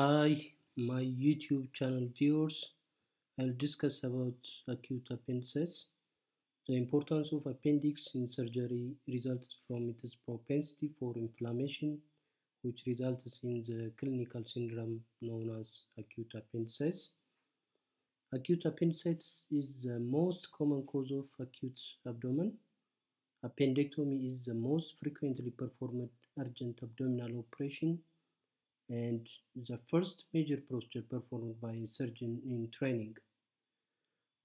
Hi, my YouTube channel viewers. I'll discuss about acute appendicitis. The importance of appendix in surgery results from its propensity for inflammation, which results in the clinical syndrome known as acute appendicitis. Acute appendicitis is the most common cause of acute abdomen. Appendectomy is the most frequently performed urgent abdominal operation and the first major procedure performed by a surgeon in training.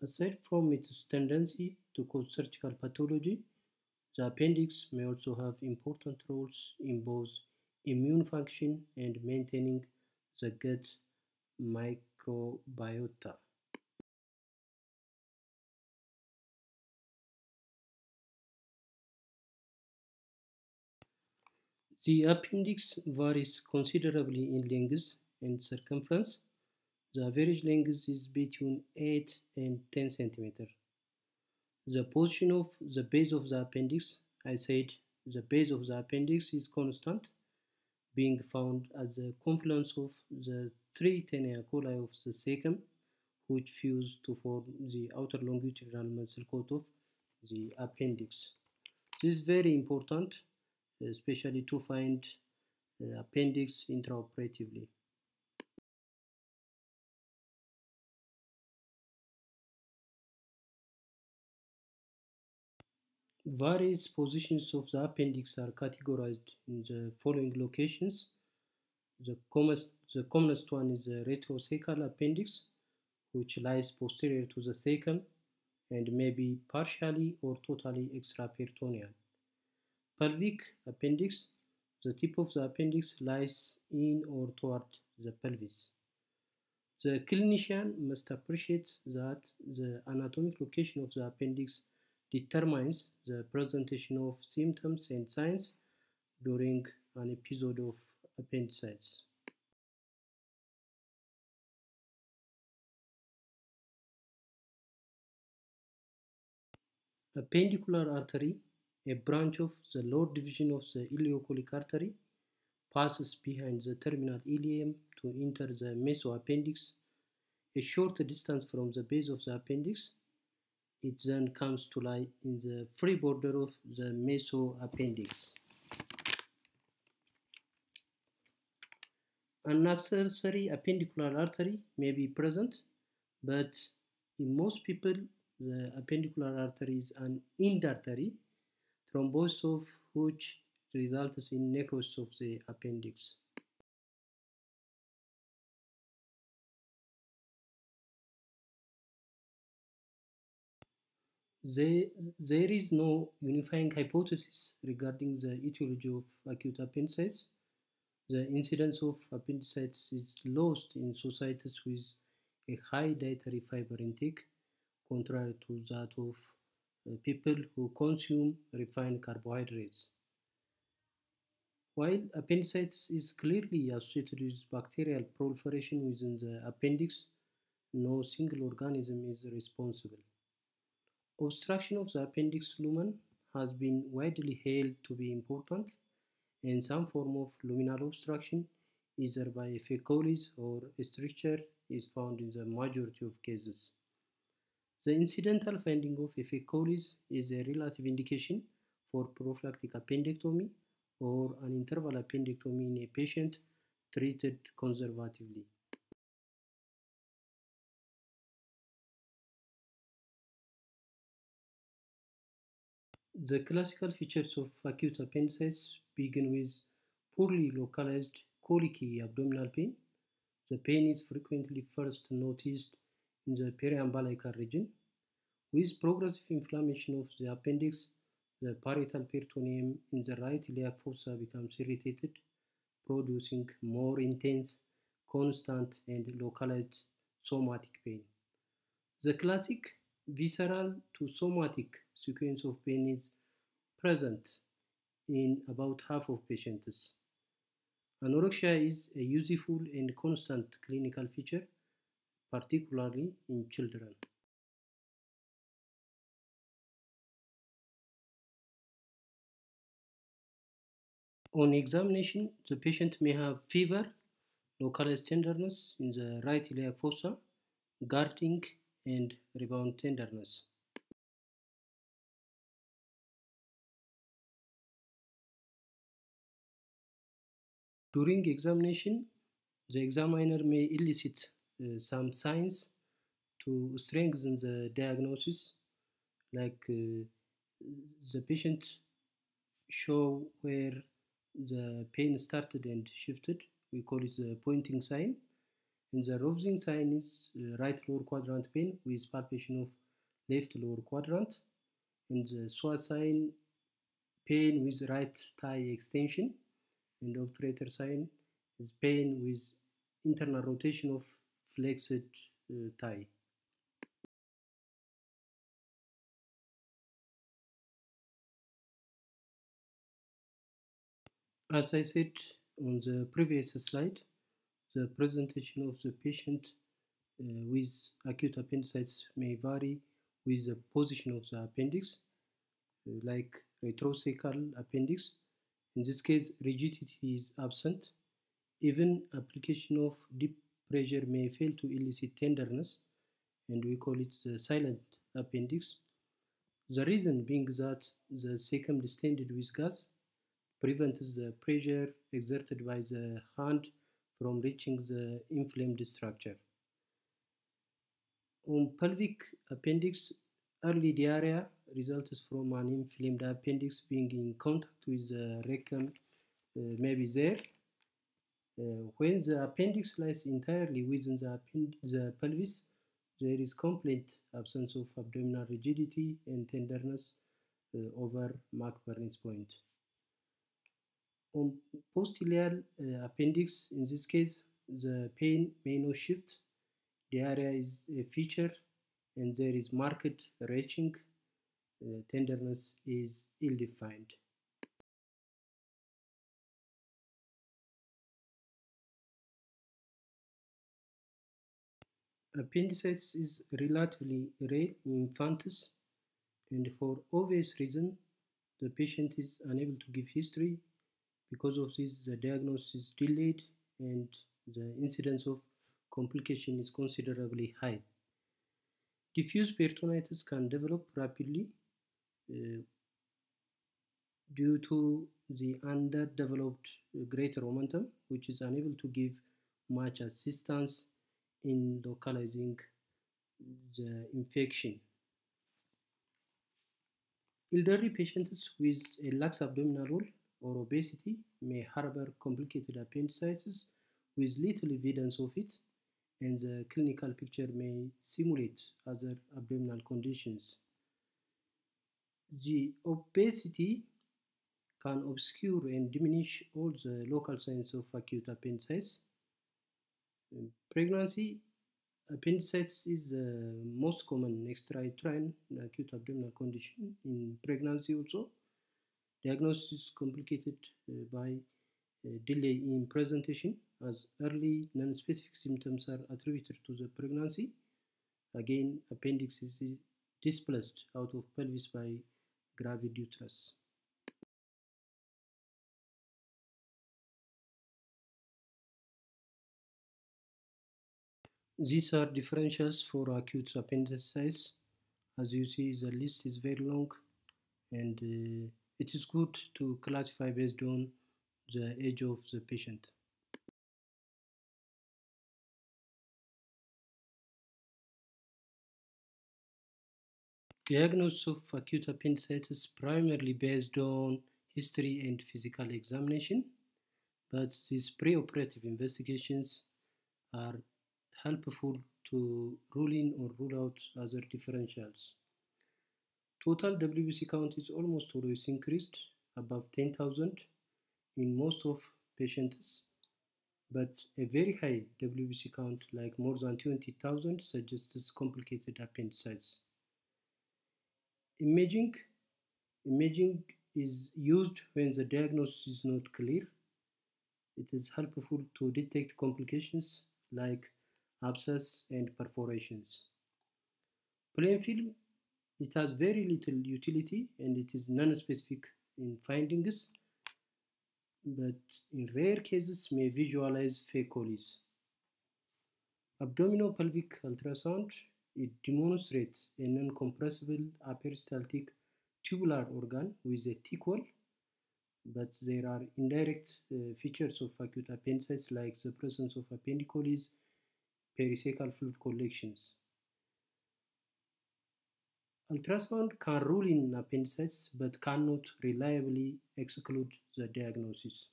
Aside from its tendency to cause surgical pathology, the appendix may also have important roles in both immune function and maintaining the gut microbiota. The appendix varies considerably in length and circumference. The average length is between 8 and 10 cm. The position of the base of the appendix, I said the base of the appendix is constant, being found at the confluence of the three tenia coli of the cecum, which fuse to form the outer longitudinal muscle coat of the appendix. This is very important especially to find the appendix intraoperatively. Various positions of the appendix are categorized in the following locations. The commonest, the commonest one is the retrocecal appendix, which lies posterior to the sacrum and may be partially or totally extraperitoneal pelvic appendix, the tip of the appendix lies in or toward the pelvis. The clinician must appreciate that the anatomic location of the appendix determines the presentation of symptoms and signs during an episode of appendicitis. Appendicular artery a branch of the lower division of the ileocolic artery passes behind the terminal ileum to enter the mesoappendix a short distance from the base of the appendix. It then comes to lie in the free border of the mesoappendix. An accessory appendicular artery may be present, but in most people, the appendicular artery is an end artery thrombosis of which results in necrosis of the appendix. There, there is no unifying hypothesis regarding the etiology of acute appendicitis. The incidence of appendicitis is lost in societies with a high dietary fiber intake, contrary to that of people who consume refined carbohydrates. While appendicitis is clearly associated with bacterial proliferation within the appendix, no single organism is responsible. Obstruction of the appendix lumen has been widely held to be important, and some form of luminal obstruction, either by fecalith or a stricture, is found in the majority of cases. The incidental finding of a fecalith is a relative indication for prophylactic appendectomy or an interval appendectomy in a patient treated conservatively. The classical features of acute appendicitis begin with poorly localized colicky abdominal pain. The pain is frequently first noticed in the periumbilical region. With progressive inflammation of the appendix, the parietal peritoneum in the right iliac fossa becomes irritated, producing more intense, constant, and localized somatic pain. The classic visceral to somatic sequence of pain is present in about half of patients. Anorexia is a useful and constant clinical feature particularly in children. On examination, the patient may have fever, localized tenderness in the right iliac fossa, guarding, and rebound tenderness. During examination, the examiner may elicit some signs to strengthen the diagnosis, like uh, the patient show where the pain started and shifted. We call it the pointing sign. And the Rovsing sign is uh, right lower quadrant pain with palpation of left lower quadrant. And the psoas sign, pain with right thigh extension. And the obturator sign is pain with internal rotation of flexed uh, thigh. As I said on the previous slide, the presentation of the patient uh, with acute appendicitis may vary with the position of the appendix, uh, like retrocecal appendix. In this case, rigidity is absent. Even application of deep pressure may fail to elicit tenderness, and we call it the silent appendix. The reason being that the cecum distended with gas prevents the pressure exerted by the hand from reaching the inflamed structure. On pelvic appendix, early diarrhea results from an inflamed appendix being in contact with the rectum, uh, maybe there. Uh, when the appendix lies entirely within the, the pelvis, there is complete absence of abdominal rigidity and tenderness uh, over McBurney's point. On post-ileal uh, appendix, in this case, the pain may not shift. Diarrhea is a feature and there is marked retching. Uh, tenderness is ill-defined. Appendicitis is relatively rare in infants, and for obvious reason the patient is unable to give history because of this, the diagnosis is delayed and the incidence of complication is considerably high. Diffuse peritonitis can develop rapidly uh, due to the underdeveloped greater omentum, which is unable to give much assistance in localizing the infection. Elderly patients with a lax abdominal wall or obesity may harbor complicated appendicitis with little evidence of it, and the clinical picture may simulate other abdominal conditions. The obesity can obscure and diminish all the local signs of acute appendicitis. Pregnancy, appendicitis is the most common extrauterine acute abdominal condition in pregnancy also. Diagnosis is complicated uh, by uh, delay in presentation as early non-specific symptoms are attributed to the pregnancy. Again, appendix is displaced out of pelvis by gravid uterus. These are differentials for acute appendicitis. As you see, the list is very long and uh, it is good to classify based on the age of the patient. Diagnosis of acute appendicitis is primarily based on history and physical examination, but these preoperative investigations are helpful to rule in or rule out other differentials. Total WBC count is almost always increased above 10,000 in most of patients, but a very high WBC count like more than 20,000 suggests complicated appendicitis. Imaging Imaging is used when the diagnosis is not clear. It is helpful to detect complications like abscess and perforations. Plain film it has very little utility and it is non-specific in findings. but in rare cases may visualize facoles. Abdominopelvic ultrasound, it demonstrates a non-compressible aperistaltic tubular organ with a thick wall, but there are indirect uh, features of acute appendicitis like the presence of appendicoles, pericecal fluid collections. Ultrasound can rule in appendicitis but cannot reliably exclude the diagnosis.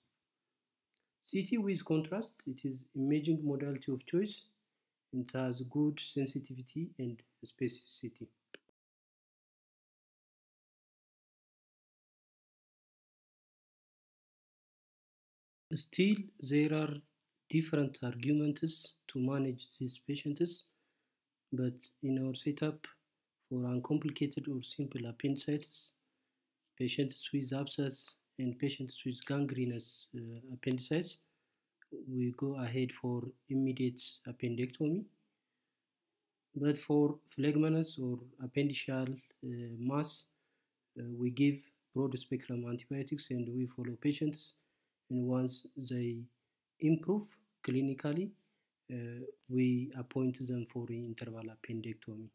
CT with contrast, it is imaging modality of choice and has good sensitivity and specificity. Still, there are different arguments to manage these patients, but in our setup for uncomplicated or simple appendicitis, patients with abscess and patients with gangrenous uh, appendicitis, we go ahead for immediate appendectomy. But for phlegmonous or appendiceal uh, mass, uh, we give broad spectrum antibiotics and we follow patients. And once they improve clinically, Uh, we appoint them for the interval appendectomy.